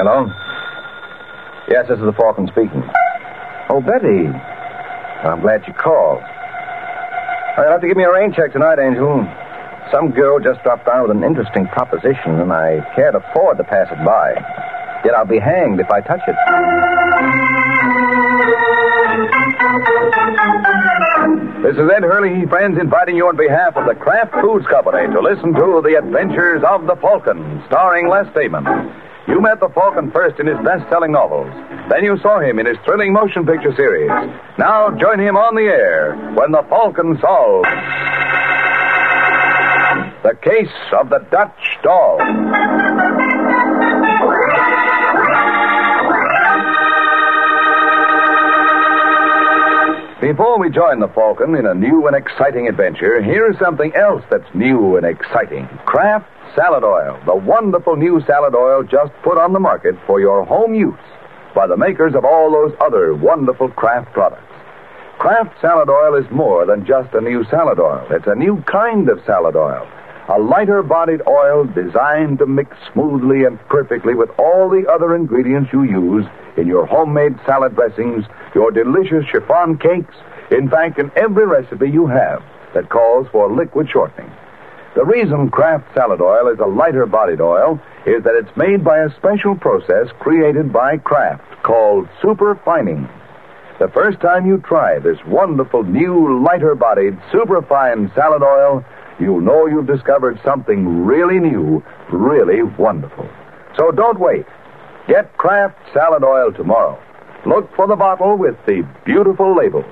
Hello? Yes, this is the Falcon speaking. Oh, Betty. I'm glad you called. Well, you'll have to give me a rain check tonight, Angel. Some girl just dropped by with an interesting proposition, and I can't afford to pass it by. Yet I'll be hanged if I touch it. This is Ed Hurley, friends, inviting you on behalf of the Kraft Foods Company to listen to The Adventures of the Falcon, starring Les Damon. You met the Falcon first in his best-selling novels. Then you saw him in his thrilling motion picture series. Now join him on the air when the Falcon solves the case of the Dutch doll. Before we join the Falcon in a new and exciting adventure, here is something else that's new and exciting. Kraft Salad Oil, the wonderful new salad oil just put on the market for your home use by the makers of all those other wonderful Kraft products. Kraft Salad Oil is more than just a new salad oil. It's a new kind of salad oil. A lighter bodied oil designed to mix smoothly and perfectly with all the other ingredients you use in your homemade salad dressings, your delicious chiffon cakes, in fact, in every recipe you have that calls for liquid shortening. The reason Kraft Salad Oil is a lighter bodied oil is that it's made by a special process created by Kraft called superfining. The first time you try this wonderful new lighter bodied superfine salad oil, you'll know you've discovered something really new, really wonderful. So don't wait. Get Kraft Salad Oil tomorrow. Look for the bottle with the beautiful label.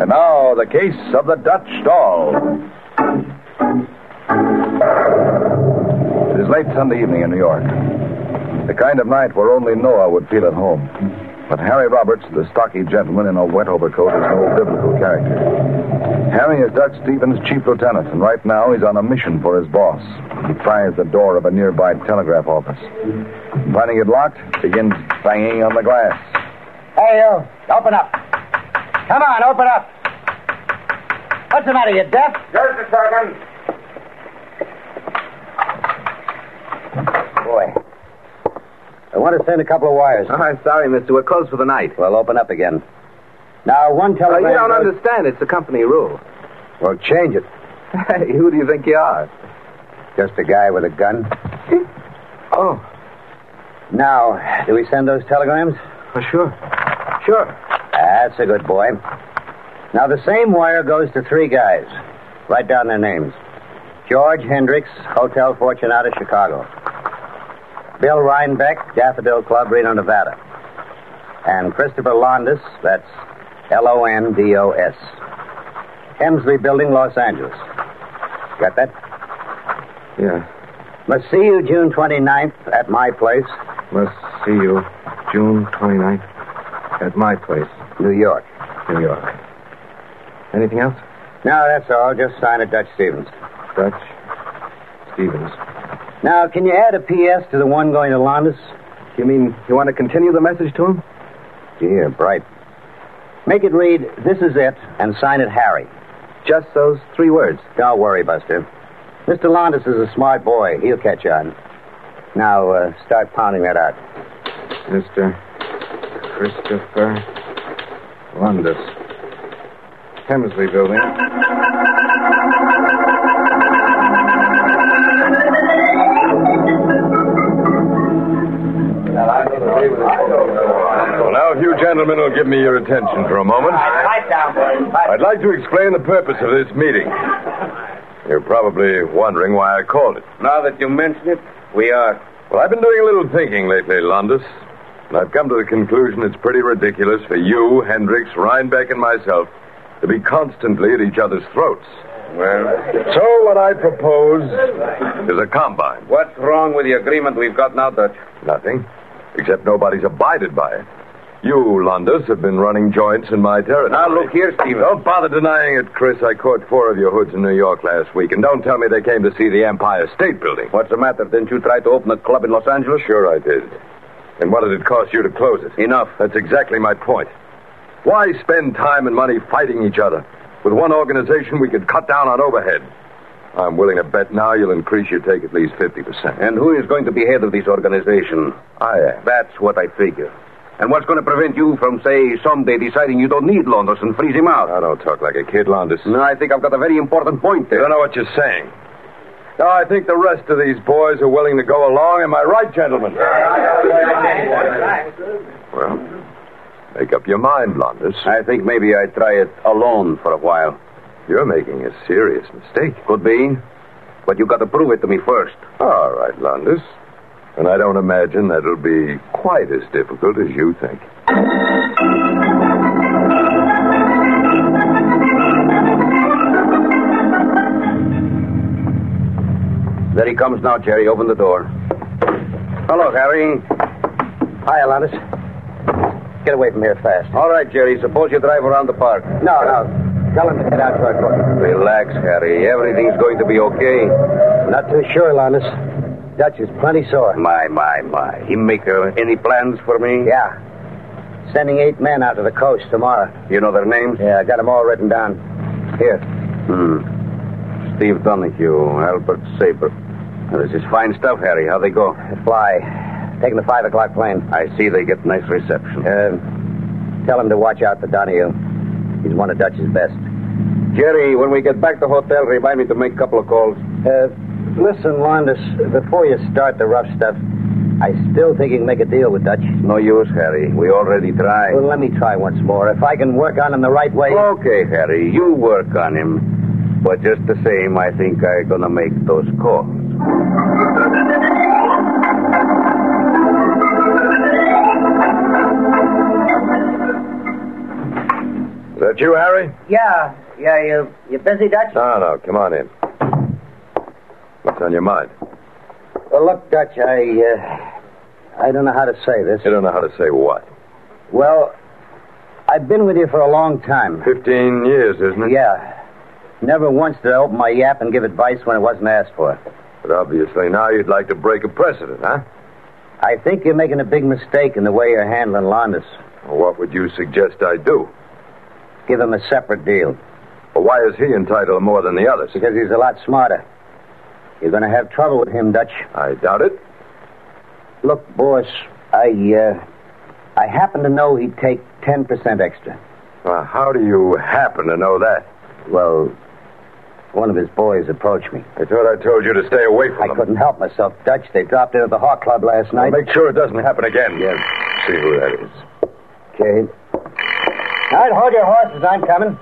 And now, the case of the Dutch doll. It is late Sunday evening in New York. The kind of night where only Noah would feel at home. But Harry Roberts, the stocky gentleman in a wet overcoat, is no biblical character. Harry is Dutch Stevens' chief lieutenant, and right now he's on a mission for his boss. He tries the door of a nearby telegraph office. Finding it locked, begins banging on the glass. Hey, you. Open up. Come on, open up. What's the matter, you deaf? Just a second. Boy. I want to send a couple of wires. Oh, I'm sorry, mister. We're closed for the night. Well, open up again. Now, one oh, telegram... you don't goes- understand. It's a company rule. Well, change it. Hey, who do you think you are? Just a guy with a gun. Oh, Now, do we send those telegrams? well, sure. Sure. That's a good boy. Now, the same wire goes to three guys. Write down their names. George Hendricks, Hotel Fortunata, Chicago. Bill Rhinebeck, Daffodil Club, Reno, Nevada. And Christopher Londos, that's L-O-N-D-O-S. Hemsley Building, Los Angeles. Got that? Yeah. Must see you June 29th at my place, Must see you June 29th at my place, New York. New York. Anything else? No, that's all. Just sign it, Dutch Stevens. Dutch Stevens. Now, can you add a P.S. to the one going to Londos? You mean you want to continue the message to him? Dear, bright. Make it read, This is it, and sign it Harry. Just those three words. Don't worry, Buster. Mr. Londos is a smart boy. He'll catch on. Now, uh, start pounding that out. Mr. Christopher Londos. Hemsley Building. Well, now, if you gentlemen will give me your attention for a moment. Down, boys. I'd like to explain the purpose of this meeting. You're probably wondering why I called it. Now that you mention it, we are. Well, I've been doing a little thinking lately, Londos. And I've come to the conclusion it's pretty ridiculous for you, Hendricks, Rhinebeck, and myself to be constantly at each other's throats. Well, So what I propose is a combine. what's wrong with the agreement we've got now, Dutch? Nothing. Except nobody's abided by it. You, Londos, have been running joints in my territory. Now, look here, Stephen. Don't bother denying it, Chris. I caught four of your hoods in New York last week. And don't tell me they came to see the Empire State Building. What's the matter? Didn't you try to open a club in Los Angeles? Sure I did. And what did it cost you to close it? Enough. That's exactly my point. Why spend time and money fighting each other? With one organization, we could cut down on overhead. I'm willing to bet now you'll increase your take at least 50%. And who is going to be head of this organization? I am. That's what I figure. And what's going to prevent you from, say, someday deciding you don't need Londos and freeze him out? I don't talk like a kid, Londos. No, I think I've got a very important point there. You there. don't know what you're saying. No, I think the rest of these boys are willing to go along. Am I right, gentlemen? Well, make up your mind, Londos. I think maybe I'd try it alone for a while. You're making a serious mistake. Could be. But you've got to prove it to me first. All right, Londos. And I don't imagine that it'll be quite as difficult as you think. There he comes now, Jerry. Open the door. Hello, Harry. Hi, Alanis. Get away from here fast. All right, Jerry. Suppose you drive around the park. No, no. Tell him to get out to our court. Relax, Harry. Everything's going to be okay. Not too sure, Londos. Dutch is plenty sore. My, my, my. He make uh, any plans for me? Yeah. Sending eight men out to the coast tomorrow. You know their names? Yeah, I got them all written down. Here. Hmm. Steve Donahue, Albert Saber. Now, this is fine stuff, Harry. How they go? Fly. Taking the five o'clock plane. I see they get nice reception. Uh, tell him to watch out for Donahue. He's one of Dutch's best. Jerry, when we get back to the hotel, remind me to make a couple of calls. Uh, listen, Londos, before you start the rough stuff, I still think you can make a deal with Dutch. No use, Harry. We already tried. Well, let me try once more. If I can work on him the right way. Okay, Harry, you work on him. But just the same, I think I'm gonna make those calls. Is that you, Harry? Yeah, yeah, you you busy, Dutch? No, no. Come on in. What's on your mind? Well, look, Dutch, I uh, I don't know how to say this. You don't know how to say what. Well, I've been with you for a long time. Fifteen years, isn't it? Yeah. Never once did I open my yap and give advice when it wasn't asked for. But obviously now you'd like to break a precedent, huh? I think you're making a big mistake in the way you're handling Landis. Well, what would you suggest I do? Give him a separate deal. Well, why is he entitled to more than the others? Because he's a lot smarter. You're going to have trouble with him, Dutch. I doubt it. Look, boss, I, uh, I happen to know he'd take 10% extra. Well, how do you happen to know that? Well, one of his boys approached me. I thought I told you to stay away from him. I them. couldn't help myself, Dutch. They dropped in at the Hawk Club last Well, night. make sure it doesn't happen again. Yeah. See who that is. Okay. All right, hold your horses. I'm coming.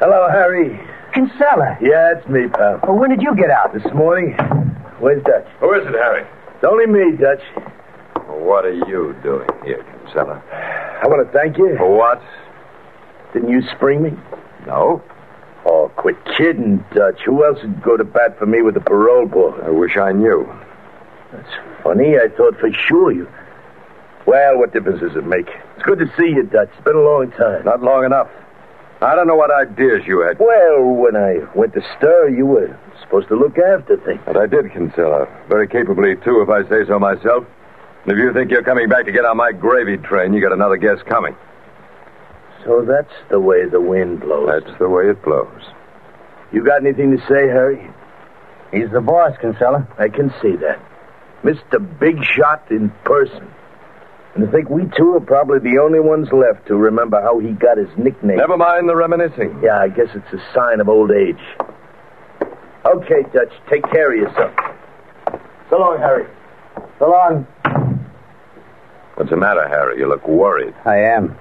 Hello, Harry. Kinsella. Yeah, it's me, pal. Well, when did you get out? This morning, where's Dutch? Who is it, Harry? It's only me, Dutch. What are you doing here, Kinsella? I want to thank you. For what? Didn't you spring me? No. Oh, quit kidding, Dutch. Who else would go to bat for me with a parole board? I wish I knew. That's funny. I thought for sure you. Well, what difference does it make? It's good to see you, Dutch. It's been a long time. Not long enough. I don't know what ideas you had. Well, when I went to stir, you were supposed to look after things. And I did, Kinsella. Very capably, too, if I say so myself. And if you think you're coming back to get on my gravy train, you got another guess coming. So that's the way the wind blows. That's the way it blows. You got anything to say, Harry? He's the boss, Kinsella. I can see that. Mr. Big Shot in person. And I think we two are probably the only ones left to remember how he got his nickname. Never mind the reminiscing. Yeah, I guess it's a sign of old age. Okay, Dutch, take care of yourself. So long, Harry. So long. What's the matter, Harry? You look worried. I am.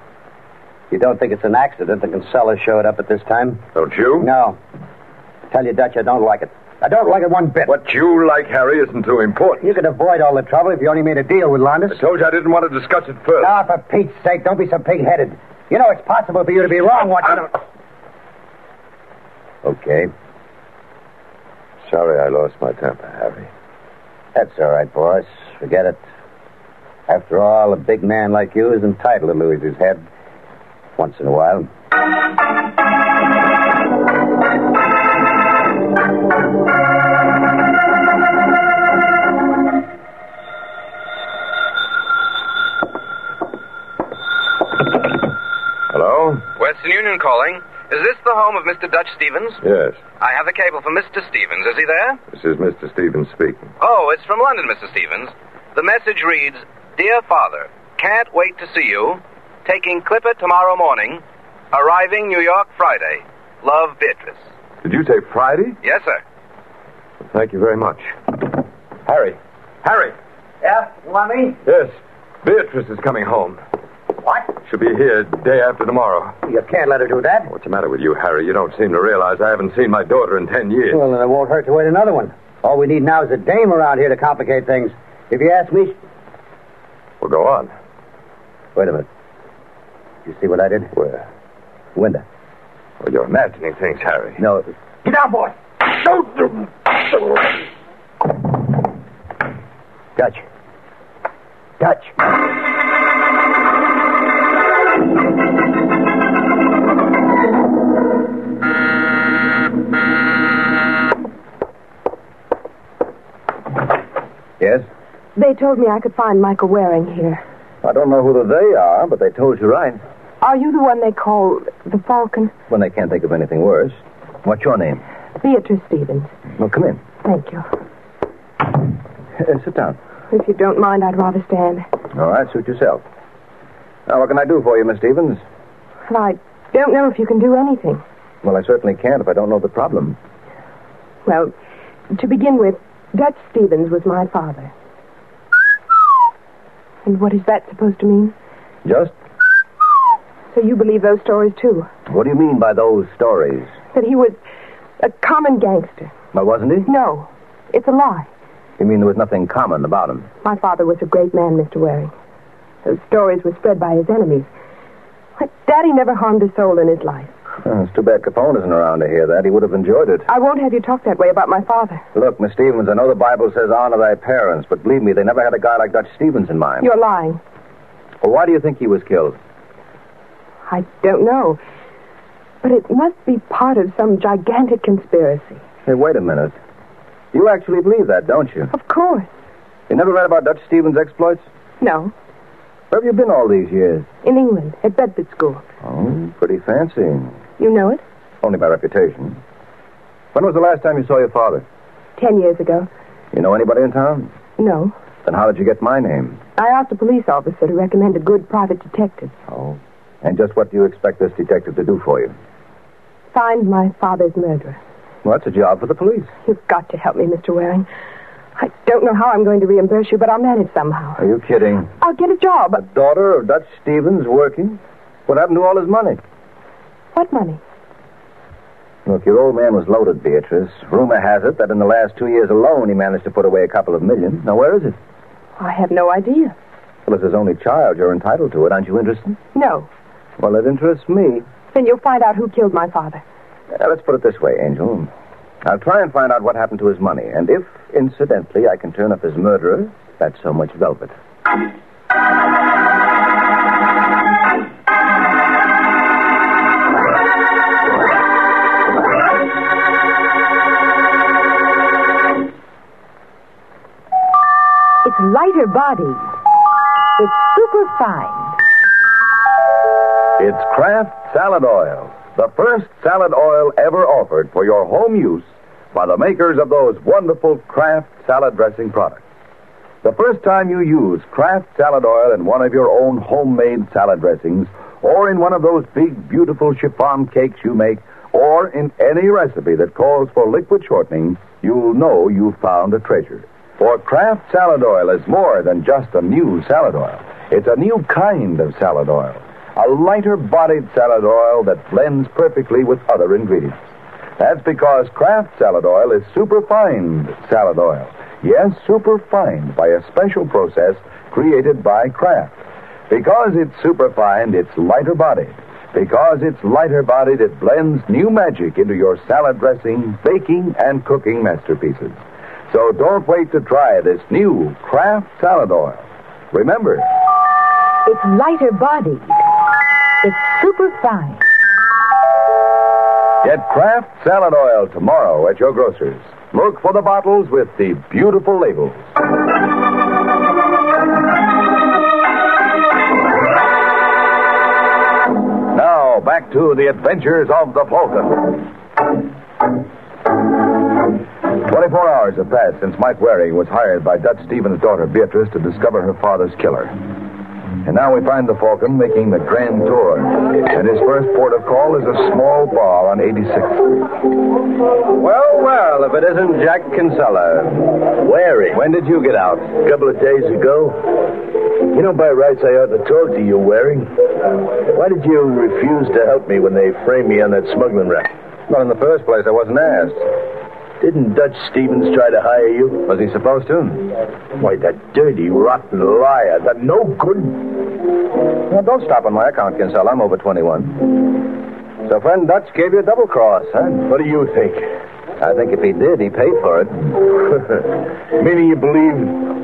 You don't think it's an accident that Kinsella showed up at this time? Don't you? No. I tell you, Dutch, I don't like it. I don't like it one bit. What you like, Harry, isn't too important. You could avoid all the trouble if you only made a deal with Londos. I told you I didn't want to discuss it further. Ah, for Pete's sake, don't be so pig-headed. You know it's possible for you to be wrong in a- Okay. Sorry I lost my temper, Harry. That's all right, boss. Forget it. After all, a big man like you is entitled to lose his head once in a while. Hello? Western Union calling. Is this the home of Mr. Dutch Stevens? Yes, I have the cable for Mr. Stevens. Is he there? this is Mr. Stevens speaking. Oh, it's from London, Mr. Stevens. The message reads Dear Father, can't wait to see you. Taking Clipper tomorrow morning. Arriving New York Friday. Love, Beatrice. Did you say Friday? Yes, sir. Thank you very much. Harry. Harry. Yeah? You want me? Yes. Beatrice is coming home. What? She'll be here day after tomorrow. You can't let her do that. What's the matter with you, Harry? You don't seem to realize I haven't seen my daughter in ten years. Well, then it won't hurt to wait another one. All we need now is a dame around here to complicate things. If you ask me. Well, go on. Wait a minute. You see what I did? Where? Window. Well, you're imagining things, Harry. No. Get down, boy. Dutch. Dutch. Yes? They told me I could find Michael Waring here. I don't know who the they are, but they told you right. Are you the one they call the Falcon? When they can't think of anything worse. What's your name? Beatrice Stevens. Well, come in. Thank you. Uh, sit down. If you don't mind, I'd rather stand. All right, suit yourself. Now, what can I do for you, Miss Stevens? Well, I don't know if you can do anything. Well, I certainly can't if I don't know the problem. Well, to begin with, Dutch Stevens was my father. And what is that supposed to mean? Just? So you believe those stories, too? What do you mean by those stories? That he was a common gangster. Well, wasn't he? No, it's a lie. You mean there was nothing common about him? My father was a great man, Mr. Waring. Those stories were spread by his enemies. But Daddy never harmed a soul in his life. Oh, it's too bad Capone isn't around to hear that. He would have enjoyed it. I won't have you talk that way about my father. Look, Miss Stevens, I know the Bible says honor thy parents, but believe me, they never had a guy like Dutch Stevens in mind. You're lying. Well, why do you think he was killed? I don't know. But it must be part of some gigantic conspiracy. Hey, wait a minute. You actually believe that, don't you? Of course. You never read about Dutch Stevens' exploits? No. Where have you been all these years? In England, at Bedford School. Oh, pretty fancy. You know it? Only by reputation. When was the last time you saw your father? Ten years ago. You know anybody in town? No. Then how did you get my name? I asked a police officer to recommend a good private detective. Oh. And just what do you expect this detective to do for you? Find my father's murderer. Well, that's a job for the police. You've got to help me, Mr. Waring. I don't know how I'm going to reimburse you, but I'll manage somehow. Are you kidding? I'll get a job. A daughter of Dutch Stevens working? What happened to all his money? What money? Look, your old man was loaded, Beatrice. Rumor has it that in the last two years alone he managed to put away a couple of million. Now, where is it? I have no idea. Well, as his only child, you're entitled to it. Aren't you interested? No. Well, it interests me. Then you'll find out who killed my father. Uh, let's put it this way, Angel. I'll try and find out what happened to his money, and if, incidentally, I can turn up his murderer, that's so much velvet. It's lighter bodied. It's super fine. It's Kraft Salad Oil, the first salad oil ever offered for your home use by the makers of those wonderful Kraft salad dressing products. The first time you use Kraft salad oil in one of your own homemade salad dressings, or in one of those big, beautiful chiffon cakes you make, or in any recipe that calls for liquid shortening, you'll know you've found a treasure. For Kraft salad oil is more than just a new salad oil. It's a new kind of salad oil. A lighter bodied salad oil that blends perfectly with other ingredients. That's because Kraft salad oil is superfined salad oil. Yes, superfined by a special process created by Kraft. Because it's superfined, it's lighter bodied. Because it's lighter bodied, it blends new magic into your salad dressing, baking, and cooking masterpieces. So don't wait to try this new Kraft salad oil. Remember, It's lighter bodied. It's super fine. get Kraft salad oil tomorrow at your grocer's. Look for the bottles with the beautiful labels. Now, back to the adventures of the Falcon. 24 hours have passed since Mike Waring was hired by Dutch Stevens' daughter Beatrice to discover her father's killer. And now we find the Falcon making the grand tour. And his first port of call is a small bar on 86th Well, well, if it isn't Jack Kinsella. Waring. When did you get out? A couple of days ago. You know, by rights, I ought to talk to you, Waring. Why did you refuse to help me when they framed me on that smuggling rap? Well, in the first place, I wasn't asked. Didn't Dutch Stevens try to hire you? Was he supposed to? Why, that dirty, rotten liar. That no good. Well, don't stop on my account, Kinsella. I'm over 21. So, friend Dutch gave you a double cross, huh? What do you think? I think if he did, he paid for it. Meaning you believe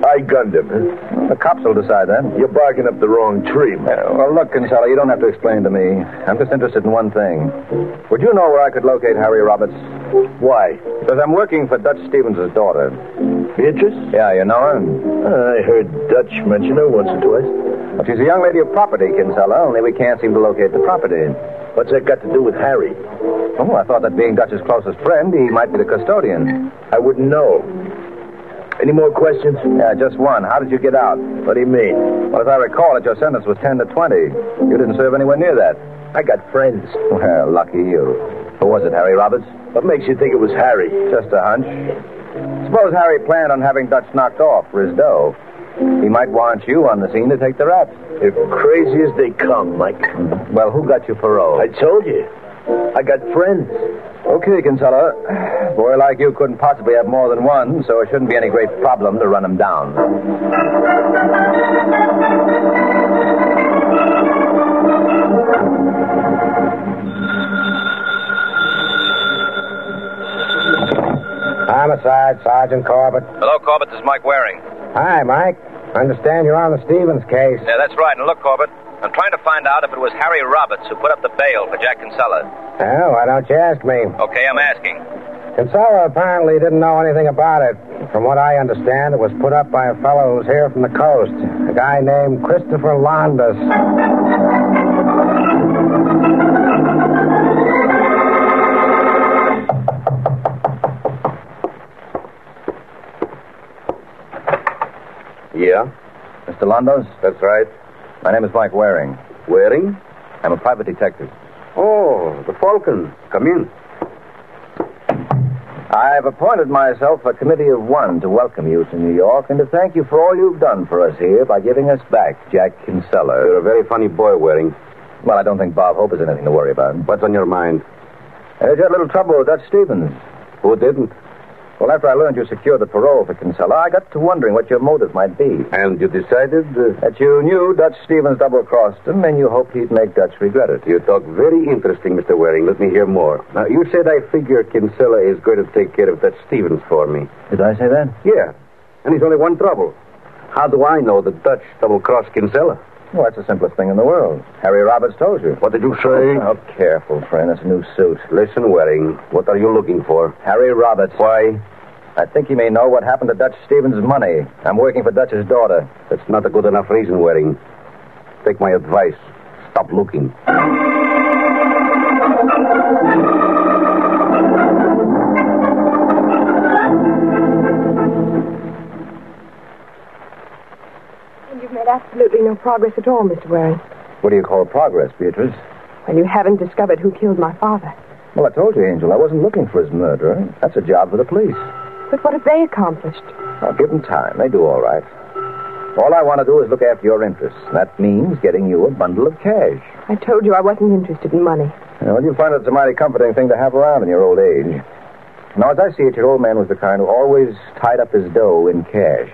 I gunned him, huh? The cops will decide that. You're barking up the wrong tree, man. Uh, well, look, Kinsella, you don't have to explain to me. I'm just interested in one thing. Would you know where I could locate Harry Roberts? Why? Because I'm working for Dutch Stevens' daughter. Beatrice? Yeah, you know her? I heard Dutch mention her once or twice. Well, she's a young lady of property, Kinsella, only we can't seem to locate the property. What's that got to do with Harry? Oh, I thought that being Dutch's closest friend, he might be the custodian. I wouldn't know. Any more questions? Yeah, just one. How did you get out? What do you mean? Well, as I recall it, your sentence was 10 to 20. You didn't serve anywhere near that. I got friends. Well, lucky you. Who was it, Harry Roberts? What makes you think it was Harry? Just a hunch. Suppose Harry planned on having Dutch knocked off for his dough. He might want you on the scene to take the rap. They're crazy as they come, Mike. Well, who got you parole? I told you. I got friends. Okay, Kinsella. Boy like you couldn't possibly have more than one, so it shouldn't be any great problem to run him down. Homicide, Sergeant Corbett. Hello, Corbett. This is Mike Waring. Hi, Mike. I understand you're on the Stevens case. Yeah, that's right. And look, Corbett. I'm trying to find out if it was Harry Roberts who put up the bail for Jack Kinsella. Well, why don't you ask me? Okay, I'm asking. Kinsella apparently didn't know anything about it. From what I understand, it was put up by a fellow who's here from the coast, a guy named Christopher Londos. Yeah, Mr. Londos? that's right. My name is Mike Waring. Waring? I'm a private detective. Oh, the Falcon. Come in. I've appointed myself a committee of one to welcome you to New York and to thank you for all you've done for us here by giving us back Jack Kinsella. You're a very funny boy, Waring. Well, I don't think Bob Hope is anything to worry about. What's on your mind? There's had a little trouble with Dutch Stevens. Who didn't? Well, after I learned you secured the parole for Kinsella, I got to wondering what your motive might be. And you decided uh, That you knew Dutch Stevens double-crossed him, and you hoped he'd make Dutch regret it. you talk very interesting, Mr. Waring. Let me hear more. Now, you said I figure Kinsella is going to take care of Dutch Stevens for me. Did I say that? Yeah. And he's only one trouble. How do I know that Dutch double-crossed Kinsella? Well, that's the simplest thing in the world. Harry Roberts told you. What did you say? Oh, careful, friend. It's a new suit. Listen, Waring. What are you looking for? Harry Roberts. Why? I think you may know what happened to Dutch Stevens' money. I'm working for Dutch's daughter. That's not a good enough reason, Waring. Take my advice. Stop looking. Absolutely no progress at all, Mr. Waring. What do you call progress, Beatrice? Well, you haven't discovered who killed my father. Well, I told you, Angel, I wasn't looking for his murderer. That's a job for the police. But what have they accomplished? I'll give them time. They do all right. All I want to do is look after your interests. And that means getting you a bundle of cash. I told you I wasn't interested in money. Well, you'll find it's a mighty comforting thing to have around in your old age. Now, as I see it, your old man was the kind who always tied up his dough in cash.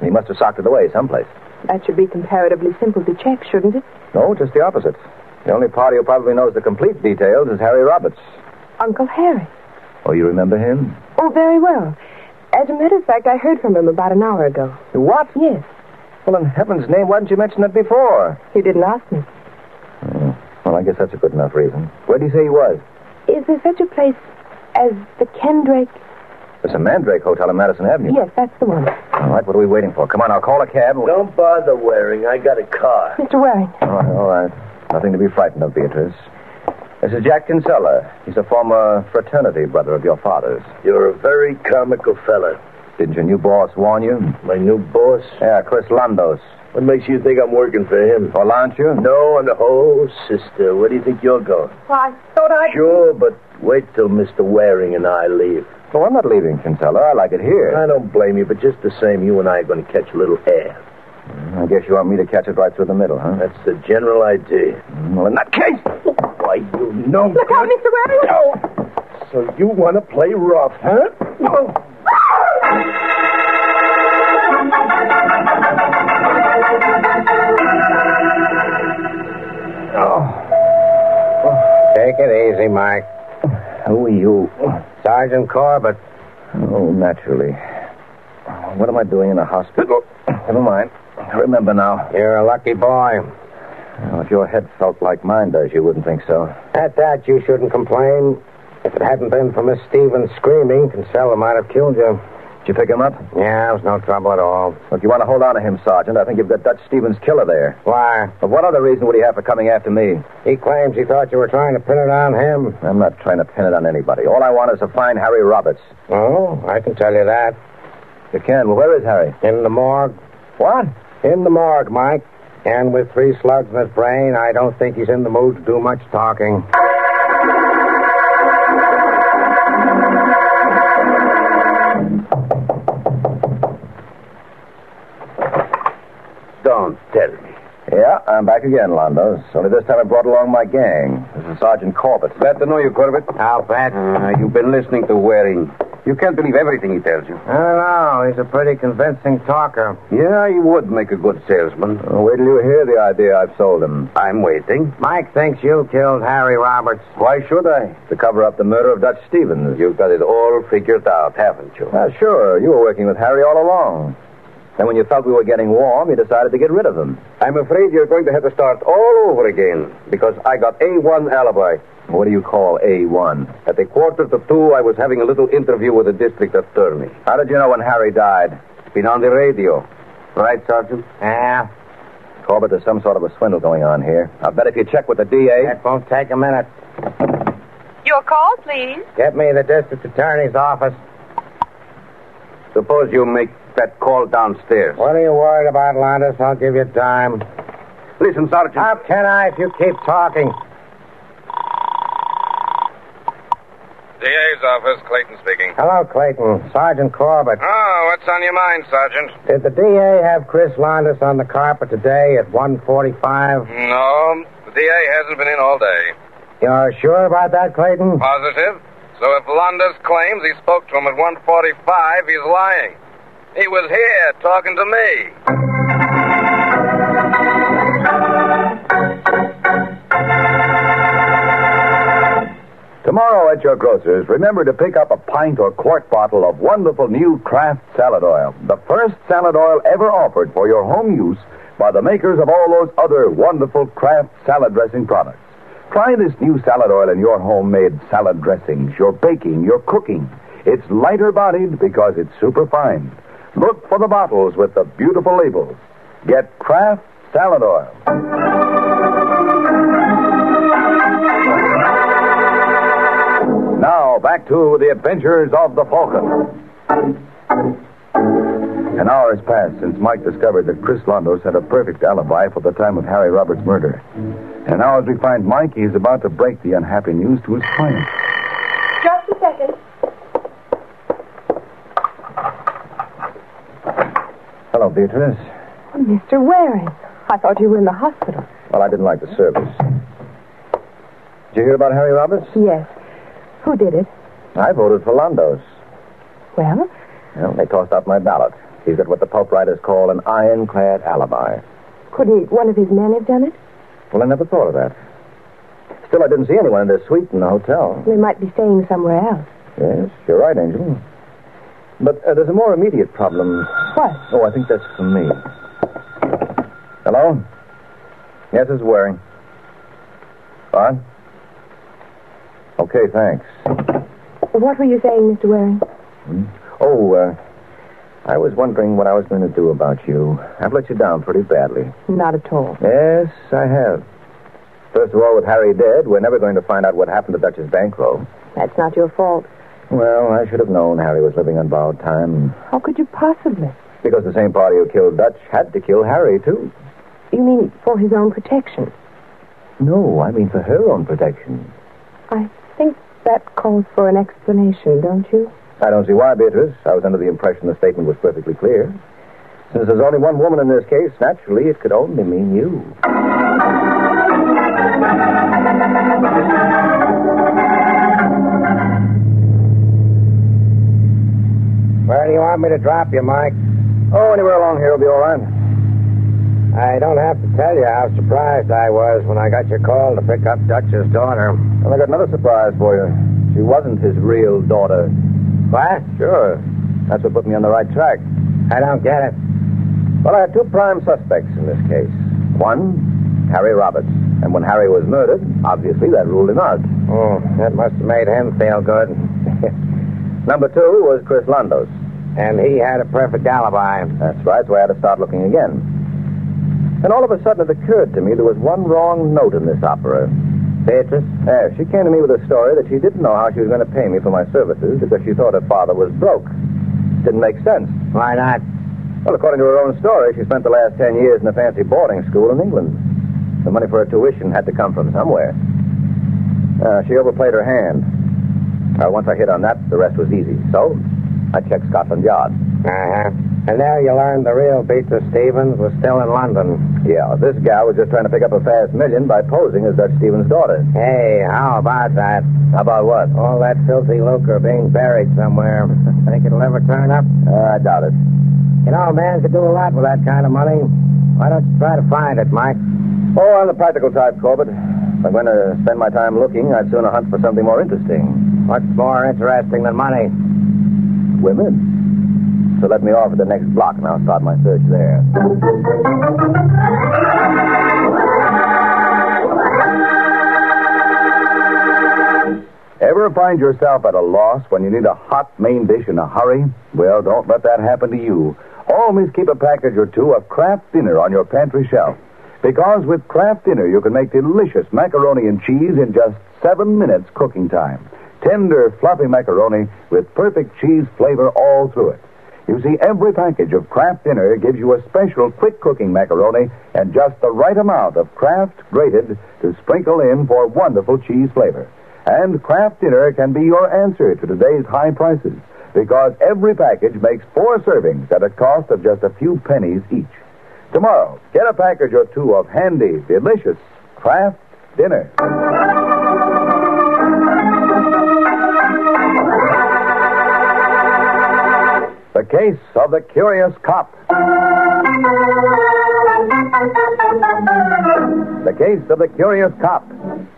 He must have socked it away someplace. That should be comparatively simple to check, shouldn't it? No, just the opposite. The only party who probably knows the complete details is Harry Roberts. Uncle Harry. Oh, you remember him? Oh, very well. As a matter of fact, I heard from him about an hour ago. What? Yes. Well, in heaven's name, why didn't you mention it before? You didn't ask me. Oh, well, I guess that's a good enough reason. Where did you say he was? Is there such a place as the Kendrake? There's a Mandrake Hotel on Madison Avenue. Yes, that's the one. All right, what are we waiting for? Come on, I'll call a cab. and we- Don't bother Waring. I got a car. Mr. Waring, All right, all right. Nothing to be frightened of, Beatrice. This is Jack Kinsella. He's a former fraternity brother of your father's. You're a very comical fella. Didn't your new boss warn you? My new boss? Yeah, Chris Londos. What makes you think I'm working for him? Or aren't you? No, no, oh, sister. Where do you think you're going? Well, I thought I'd... Sure, but wait till Mr. Waring and I leave. Oh, I'm not leaving, Kinsella. I like it here. I don't blame you, but just the same, you and I are going to catch a little air. Mm, I guess you want me to catch it right through the middle, huh? That's the general idea. Mm, well, in that case... Why, you know... Look out, Mr. Waring! Oh, so you want to play rough, huh? Oh. Take it easy, Mike. Who are you? Sergeant Corbett. Oh, naturally. What am I doing in a hospital? Never mind. I remember now. You're a lucky boy. Well, if your head felt like mine does, you wouldn't think so. At that, you shouldn't complain. If it hadn't been for Miss Stevens screaming, Kinsella might have killed you. Did you pick him up? Yeah, it was no trouble at all. Look, you want to hold on to him, Sergeant. I think you've got Dutch Stevens' killer there. Why? But what other reason would he have for coming after me? He claims he thought you were trying to pin it on him. I'm not trying to pin it on anybody. All I want is to find Harry Roberts. Oh, I can tell you that. You can. Well, where is Harry? In the morgue. What? In the morgue, Mike. And with three slugs in his brain, I don't think he's in the mood to do much talking. I'm back again, Londos. Only this time I brought along my gang. This is Sergeant Corbett. Glad to know you, Corbett. I'll bet. Uh, you've been listening to Waring. You can't believe everything he tells you. I don't know. He's a pretty convincing talker. Yeah, he would make a good salesman. Oh, wait till you hear the idea I've sold him. I'm waiting. Mike thinks you killed Harry Roberts. Why should I? To cover up the murder of Dutch Stevens. You've got it all figured out, haven't you? Ah, sure. You were working with Harry all along. Then when you felt we were getting warm, you decided to get rid of them. I'm afraid you're going to have to start all over again because I got A1 alibi. What do you call A1? At a quarter to two, I was having a little interview with the district attorney. How did you know when Harry died? It's been on the radio. Right, Sergeant? Yeah, Corbett, there's some sort of a swindle going on here. I bet if you check with the DA. that won't take a minute. Your call, please. Get me the district attorney's office. Suppose you make that call downstairs. What are you worried about, Londos? I'll give you time. Listen, Sergeant. How can I if you keep talking? DA's office, Clayton speaking. Hello, Clayton. Sergeant Corbett. Oh, what's on your mind, Sergeant? Did the DA have Chris Londos on the carpet today at 1.45? No, the DA hasn't been in all day. You're sure about that, Clayton? Positive? So if Londos claims he spoke to him at 145, he's lying. He was here talking to me. Tomorrow at your grocer's, remember to pick up a pint or quart bottle of wonderful new Kraft salad oil. The first salad oil ever offered for your home use by the makers of all those other wonderful Kraft salad dressing products. Try this new salad oil in your homemade salad dressings, your baking, your cooking. It's lighter bodied because it's super fine. Look for the bottles with the beautiful labels. Get Kraft salad oil. Now, back to the adventures of the Falcon. An hour has passed since Mike discovered that Chris Londos had a perfect alibi for the time of Harry Roberts' murder. And now, as we find Mike, he is about to break the unhappy news to his client. Just a second. Hello, Beatrice. Oh, Mr. Waring. I thought you were in the hospital. Well, I didn't like the service. Did you hear about Harry Roberts? Yes. Who did it? I voted for Londos. Well, Well, they tossed out my ballot. He's got what the pulp writers call an ironclad alibi. couldn't one of his men have done it? Well, I never thought of that. Still, I didn't see anyone in their suite in the hotel. They might be staying somewhere else. Yes, you're right, Angel. But uh, there's a more immediate problem. What? Oh, I think that's for me. Hello? Yes, it's Waring. What? Okay, thanks. What were you saying, Mr. Waring? Oh, uh, I was wondering what I was going to do about you. I've let you down pretty badly. Not at all. Yes, I have. First of all, with Harry dead, we're never going to find out what happened to Dutch's bankroll. That's not your fault. Well, I should have known Harry was living on borrowed time. How could you possibly? Because the same party who killed Dutch had to kill Harry, too. You mean for his own protection? No, I mean for her own protection. I think that calls for an explanation, don't you? I don't see why, Beatrice. I was under the impression the statement was perfectly clear. Since there's only one woman in this case, naturally, it could only mean you. Where do you want me to drop you, Mike? Oh, anywhere along here will be all right. I don't have to tell you how surprised I was when I got your call to pick up Dutch's daughter. Well, I got another surprise for you. She wasn't his real daughter. What? Sure. That's what put me on the right track. I don't get it. Well, I had two prime suspects in this case. One, Harry Roberts. And when Harry was murdered, obviously that ruled him out. Oh, that must have made him feel good. Number two was Chris Londos. And he had a perfect alibi. That's right, so I had to start looking again. And all of a sudden it occurred to me there was one wrong note in this opera. Beatrice? Yeah, she came to me with a story that she didn't know how she was going to pay me for my services because she thought her father was broke. Didn't make sense. Why not? Well, according to her own story, she spent the last ten years in a fancy boarding school in England. The money for her tuition had to come from somewhere. Uh, she overplayed her hand. Uh, once I hit on that, the rest was easy. So, I checked Scotland Yard. Uh-huh. And there you learned the real Beatrice Stevens was still in London. Yeah, this gal was just trying to pick up a fast million by posing as Dutch Stevens' daughter. Hey, how about that? How about what? All that filthy lucre being buried somewhere. Think it'll ever turn up? Uh, I doubt it. You know, a man could do a lot with that kind of money. Why don't you try to find it, Mike? Oh, I'm the practical type, Corbett. If I'm going to spend my time looking, I'd sooner hunt for something more interesting. What's more interesting than money? Women. So let me off at the next block, and I'll start my search there. Ever find yourself at a loss when you need a hot main dish in a hurry? Well, don't let that happen to you. Always keep a package or two of Kraft Dinner on your pantry shelf. Because with Kraft Dinner, you can make delicious macaroni and cheese in just seven minutes cooking time. Tender, fluffy macaroni with perfect cheese flavor all through it. You see, every package of Kraft Dinner gives you a special quick cooking macaroni and just the right amount of Kraft grated to sprinkle in for wonderful cheese flavor. And Kraft Dinner can be your answer to today's high prices because every package makes four servings at a cost of just a few pennies each. Tomorrow, get a package or two of handy, delicious Kraft Dinner. The case of the curious cop. The case of the curious cop.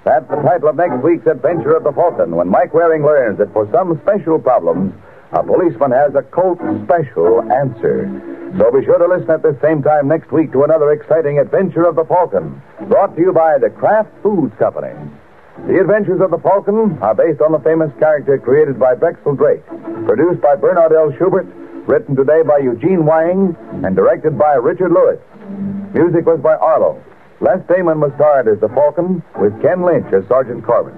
That's the title of next week's adventure of the Falcon when Mike Waring learns that for some special problems, a policeman has a Colt special answer. So be sure to listen at the same time next week to another exciting adventure of the Falcon, brought to you by the Kraft Foods Company. The Adventures of the Falcon are based on the famous character created by Drexel Drake, produced by Bernard L. Schubert, written today by Eugene Wang, and directed by Richard Lewis. Music was by Arlo. Les Damon was starred as the Falcon, with Ken Lynch as Sergeant Corbett.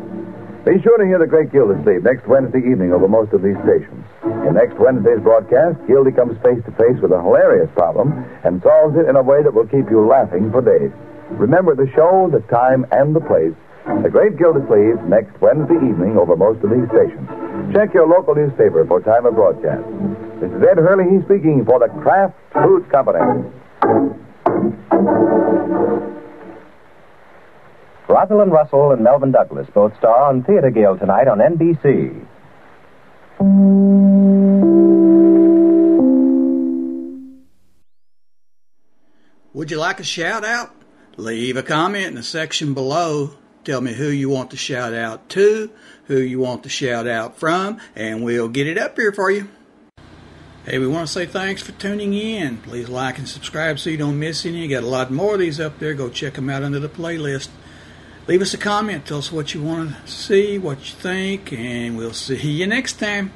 Be sure to hear the Great Gildersleeve next Wednesday evening over most of these stations. In next Wednesday's broadcast, Gildy comes face to face with a hilarious problem and solves it in a way that will keep you laughing for days. Remember the show, the time, and the place. The Great Gildersleeve next Wednesday evening over most of these stations. Check your local newspaper for time of broadcast. This is Ed Hurley speaking for the Kraft Foods Company. Rosalind Russell and Melvyn Douglas both star on Theater Guild tonight on NBC. Would you like a shout out? Leave a comment in the section below. Tell me who you want to shout out to, who you want to shout out from, and we'll get it up here for you. Hey, we want to say thanks for tuning in. Please like and subscribe so you don't miss any. You got a lot more of these up there. Go check them out under the playlist. Leave us a comment. Tell us what you want to see, what you think, and we'll see you next time.